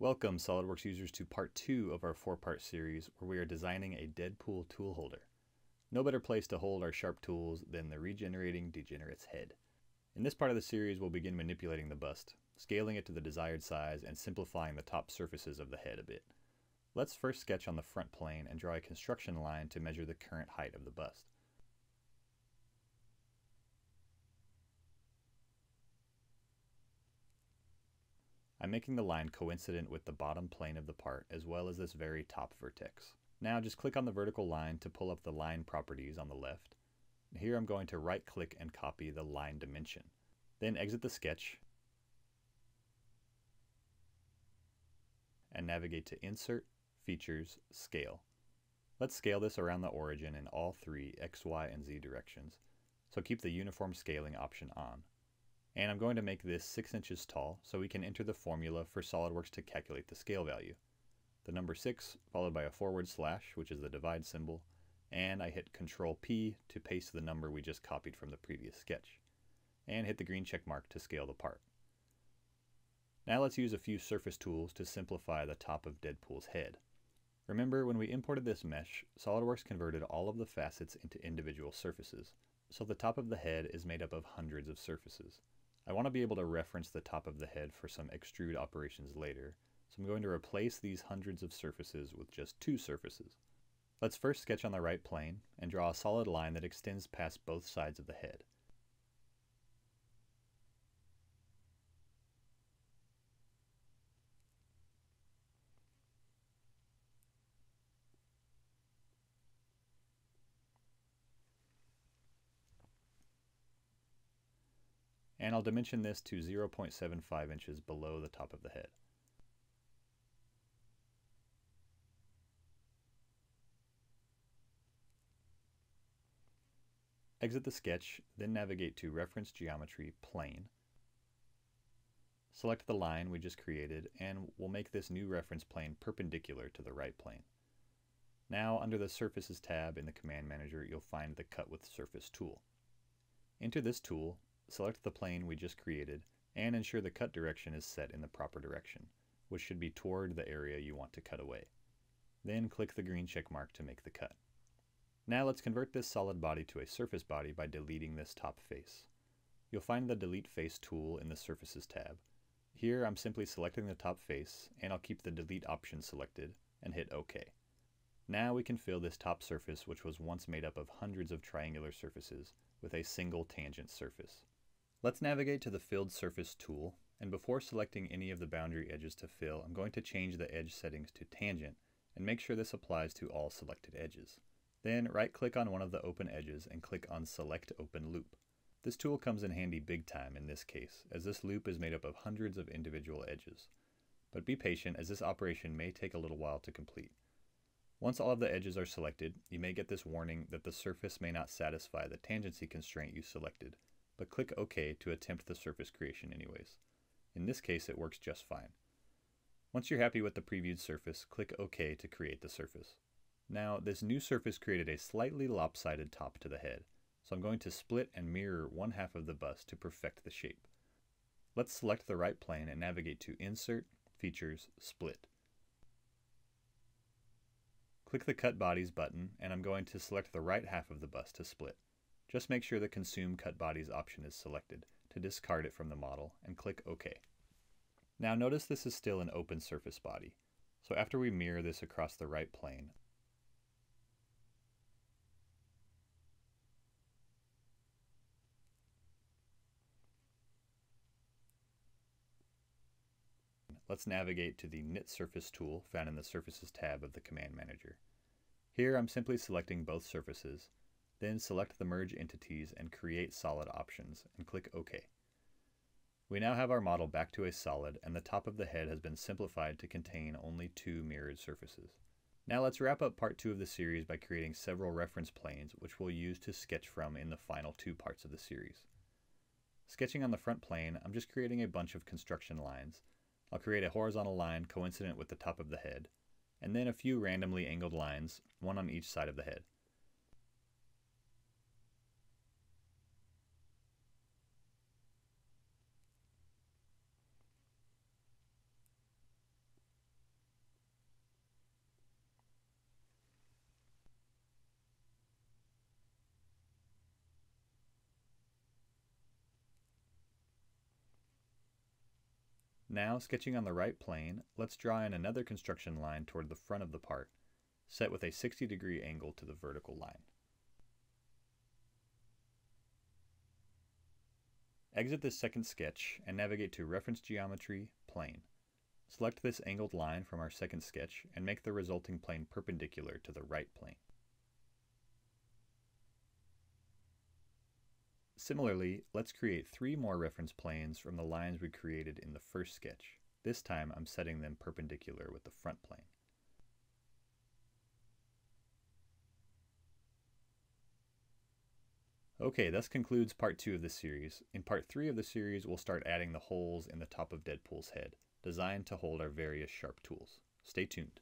Welcome SOLIDWORKS users to part two of our four part series where we are designing a Deadpool tool holder. No better place to hold our sharp tools than the regenerating degenerate's head. In this part of the series we'll begin manipulating the bust, scaling it to the desired size and simplifying the top surfaces of the head a bit. Let's first sketch on the front plane and draw a construction line to measure the current height of the bust. I'm making the line coincident with the bottom plane of the part as well as this very top vertex. Now just click on the vertical line to pull up the line properties on the left. Here I'm going to right click and copy the line dimension. Then exit the sketch and navigate to Insert, Features, Scale. Let's scale this around the origin in all three X, Y, and Z directions, so keep the uniform scaling option on. And I'm going to make this 6 inches tall so we can enter the formula for SOLIDWORKS to calculate the scale value. The number 6 followed by a forward slash, which is the divide symbol, and I hit Control P to paste the number we just copied from the previous sketch, and hit the green check mark to scale the part. Now let's use a few surface tools to simplify the top of Deadpool's head. Remember, when we imported this mesh, SOLIDWORKS converted all of the facets into individual surfaces, so the top of the head is made up of hundreds of surfaces. I want to be able to reference the top of the head for some extrude operations later, so I'm going to replace these hundreds of surfaces with just two surfaces. Let's first sketch on the right plane and draw a solid line that extends past both sides of the head. And I'll dimension this to 0.75 inches below the top of the head. Exit the sketch, then navigate to Reference Geometry Plane. Select the line we just created, and we'll make this new reference plane perpendicular to the right plane. Now, under the Surfaces tab in the Command Manager, you'll find the Cut with Surface tool. Enter this tool select the plane we just created, and ensure the cut direction is set in the proper direction, which should be toward the area you want to cut away. Then click the green check mark to make the cut. Now let's convert this solid body to a surface body by deleting this top face. You'll find the Delete Face tool in the Surfaces tab. Here I'm simply selecting the top face, and I'll keep the Delete option selected, and hit OK. Now we can fill this top surface which was once made up of hundreds of triangular surfaces with a single tangent surface. Let's navigate to the Filled Surface tool, and before selecting any of the boundary edges to fill, I'm going to change the edge settings to Tangent, and make sure this applies to all selected edges. Then right-click on one of the open edges and click on Select Open Loop. This tool comes in handy big time in this case, as this loop is made up of hundreds of individual edges. But be patient, as this operation may take a little while to complete. Once all of the edges are selected, you may get this warning that the surface may not satisfy the tangency constraint you selected, but click OK to attempt the surface creation anyways. In this case, it works just fine. Once you're happy with the previewed surface, click OK to create the surface. Now, this new surface created a slightly lopsided top to the head, so I'm going to split and mirror one half of the bust to perfect the shape. Let's select the right plane and navigate to Insert, Features, Split. Click the Cut Bodies button, and I'm going to select the right half of the bust to split. Just make sure the Consume Cut Bodies option is selected to discard it from the model and click OK. Now notice this is still an open surface body, so after we mirror this across the right plane, let's navigate to the Knit Surface tool found in the Surfaces tab of the Command Manager. Here I'm simply selecting both surfaces then select the Merge Entities and Create Solid options, and click OK. We now have our model back to a solid, and the top of the head has been simplified to contain only two mirrored surfaces. Now let's wrap up part two of the series by creating several reference planes, which we'll use to sketch from in the final two parts of the series. Sketching on the front plane, I'm just creating a bunch of construction lines. I'll create a horizontal line coincident with the top of the head, and then a few randomly angled lines, one on each side of the head. Now, sketching on the right plane, let's draw in another construction line toward the front of the part, set with a 60 degree angle to the vertical line. Exit this second sketch and navigate to Reference Geometry, Plane. Select this angled line from our second sketch and make the resulting plane perpendicular to the right plane. Similarly, let's create three more reference planes from the lines we created in the first sketch. This time I'm setting them perpendicular with the front plane. Okay, this concludes part two of this series. In part three of the series, we'll start adding the holes in the top of Deadpool's head, designed to hold our various sharp tools. Stay tuned.